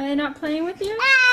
Are they not playing with you? Ah!